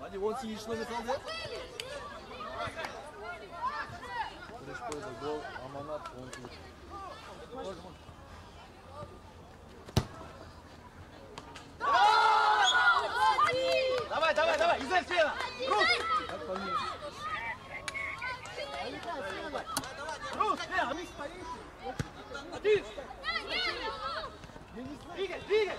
Hadi 18 kişiyle kaldı. Сюда, Фена! Рус! Рус, Фена! Двигай, двигай!